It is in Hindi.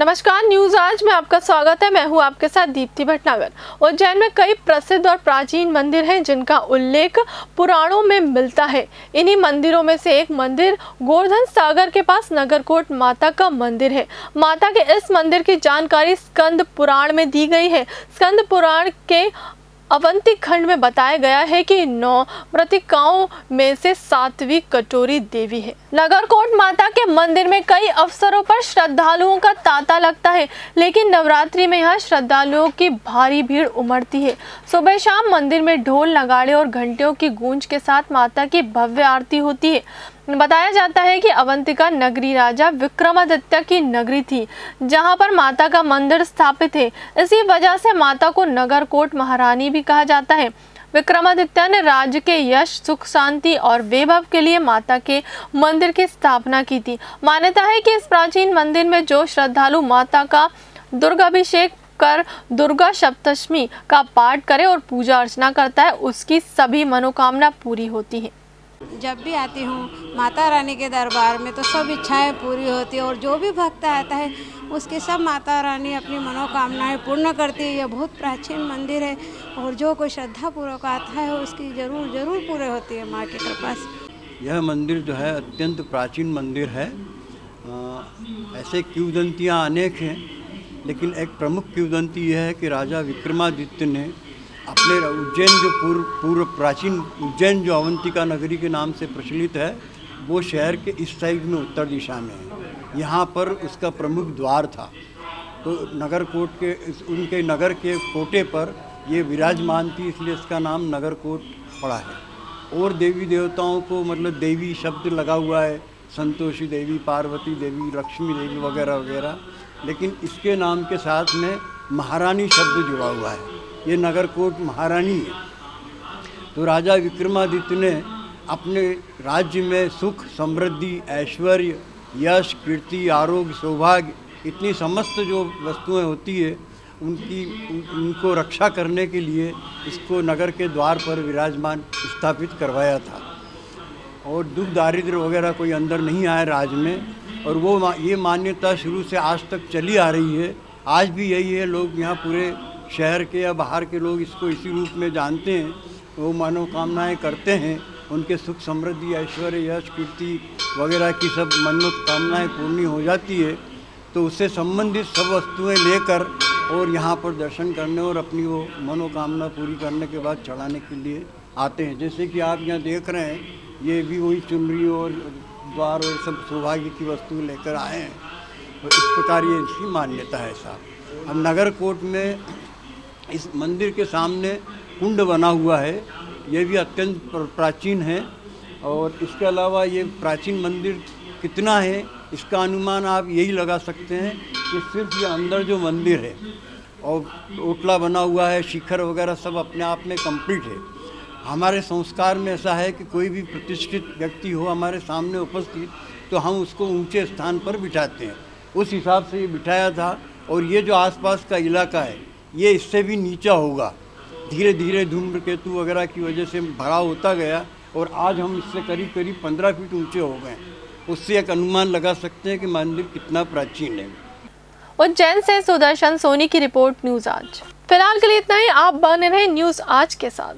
नमस्कार, न्यूज़ आज में आपका स्वागत है। मैं हूँ आपके साथ दीप्ति भटनागर। उज्जैन में कई प्रसिद्ध और प्राचीन मंदिर हैं, जिनका उल्लेख पुराणों में मिलता है। इन्हीं मंदिरों में से एक मंदिर गोवर्धन सागर के पास नगरकोट माता का मंदिर है। माता के इस मंदिर की जानकारी स्कंद पुराण में दी गई है। स्कंद पुराण के अवंती खंड में बताया गया है कि नौ मृतिकाओं में से सातवीं कटोरी देवी है। नगरकोट माता के मंदिर में कई अवसरों पर श्रद्धालुओं का तांता लगता है, लेकिन नवरात्रि में यहाँ श्रद्धालुओं की भारी भीड़ उमड़ती है। सुबह शाम मंदिर में ढोल नगाड़े और घंटियों की गूंज के साथ माता की भव्य आरती होती है। बताया जाता है कि अवंतिका नगरी राजा विक्रमादित्य की नगरी थी, जहाँ पर माता का मंदिर स्थापित है। इसी वजह से माता को नगरकोट महारानी भी कहा जाता है। विक्रमादित्य ने राज्य के यश, सुख, शांति और वैभव के लिए माता के मंदिर की स्थापना की थी। मान्यता है कि इस प्राचीन मंदिर में जो श्रद्धालु माता का दुर्गाभिषेक कर दुर्गा सप्तमी का पाठ करे और पूजा अर्चना करता है, उसकी सभी मनोकामना पूरी होती है। जब भी आती हूँ माता रानी के दरबार में तो सब इच्छाएँ पूरी होती है और जो भी भक्त आता है उसके सब माता रानी अपनी मनोकामनाएँ पूर्ण करती है। यह बहुत प्राचीन मंदिर है और जो कोई श्रद्धा पूर्वक आता है उसकी ज़रूर ज़रूर पूरे होती है माँ की कृपा से। यह मंदिर जो है अत्यंत प्राचीन मंदिर है। आ, ऐसे किवदंतियाँ अनेक हैं लेकिन एक प्रमुख किवदंती यह है कि राजा विक्रमादित्य ने अपने उज्जैन जो पूर्व पूर्व प्राचीन, उज्जैन जो अवंतिका नगरी के नाम से प्रचलित है, वो शहर के इस साइड में उत्तर दिशा में है। यहाँ पर उसका प्रमुख द्वार था। तो नगर कोट के उनके नगर के कोटे पर ये विराजमान थी, इसलिए इसका नाम नगर कोट पड़ा है। और देवी देवताओं को मतलब देवी शब्द लगा हुआ है, संतोषी देवी, पार्वती देवी, लक्ष्मी देवी वगैरह वगैरह। लेकिन इसके नाम के साथ में महारानी शब्द जुड़ा हुआ है। ये नगरकोट महारानी है। तो राजा विक्रमादित्य ने अपने राज्य में सुख, समृद्धि, ऐश्वर्य, यश, कीर्ति, आरोग्य, सौभाग्य, इतनी समस्त जो वस्तुएँ होती है, उनकी उनको रक्षा करने के लिए इसको नगर के द्वार पर विराजमान स्थापित करवाया था। और दुख दारिद्र वगैरह कोई अंदर नहीं आया राज में, और वो ये मान्यता शुरू से आज तक चली आ रही है। आज भी यही है, लोग यहाँ पूरे शहर के या बाहर के लोग इसको इसी रूप में जानते हैं, वो मनोकामनाएँ करते हैं, उनके सुख समृद्धि, ऐश्वर्य, यश, कीर्ति वगैरह की सब मनोकामनाएँ पूर्णी हो जाती है तो उससे संबंधित सब वस्तुएँ लेकर और यहाँ पर दर्शन करने और अपनी वो मनोकामना पूरी करने के बाद चढ़ाने के लिए आते हैं। जैसे कि आप यहाँ देख रहे हैं, ये भी वही चुनरी और द्वार और सब सौभाग्य की वस्तु लेकर आए हैं। तो इस प्रकार ये इसकी मान्यता है साहब। अब नगर कोट में इस मंदिर के सामने कुंड बना हुआ है। ये भी अत्यंत प्राचीन है और इसके अलावा ये प्राचीन मंदिर कितना है, इसका अनुमान आप यही लगा सकते हैं कि सिर्फ़ ये अंदर जो मंदिर है और ओटला बना हुआ है, शिखर वगैरह सब अपने आप में कंप्लीट है। हमारे संस्कार में ऐसा है कि कोई भी प्रतिष्ठित व्यक्ति हो हमारे सामने उपस्थित तो हम उसको ऊँचे स्थान पर बिठाते हैं। उस हिसाब से ये बिठाया था और ये जो आसपास का इलाका है ये इससे भी नीचा होगा। धीरे धीरे धूम्र केतु वगैरह की वजह से भरा होता गया और आज हम इससे करीब करीब पंद्रह फीट ऊँचे हो गए उससे एक अनुमान लगा सकते हैं कि मंदिर कितना प्राचीन है। उज्जैन से सुदर्शन सोनी की रिपोर्ट न्यूज़ आज। फ़िलहाल के लिए इतना ही। आप बने रहे न्यूज़ आज के साथ।